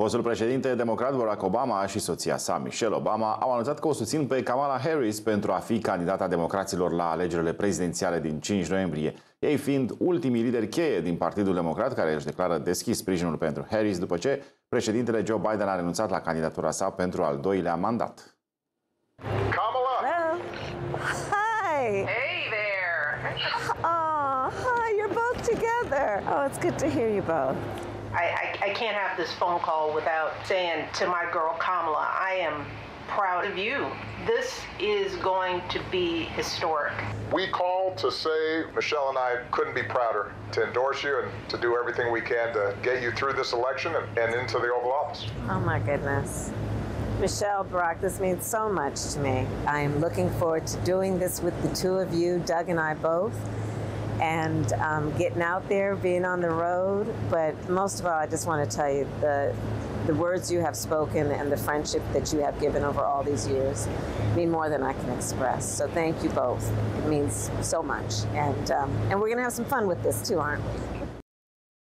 Fostul președinte democrat Barack Obama și soția sa, Michelle Obama, au anunțat că o susțin pe Kamala Harris pentru a fi candidata democraților la alegerile prezidențiale din 5 noiembrie, ei fiind ultimii lideri cheie din Partidul Democrat care își declară deschis sprijinul pentru Harris după ce președintele Joe Biden a renunțat la candidatura sa pentru al doilea mandat. Kamala! Hello. Hi. Hey there. Oh, hi. You're both together. Oh, it's good to hear you both. I, I, I can't have this phone call without saying to my girl Kamala, I am proud of you. This is going to be historic. We called to say Michelle and I couldn't be prouder to endorse you and to do everything we can to get you through this election and, and into the Oval Office. Oh, my goodness. Michelle Barack, this means so much to me. I am looking forward to doing this with the two of you, Doug and I both, and um, getting out there, being on the road. But most of all, I just want to tell you the the words you have spoken and the friendship that you have given over all these years mean more than I can express. So thank you both. It means so much, and um, and we're gonna have some fun with this too, aren't we?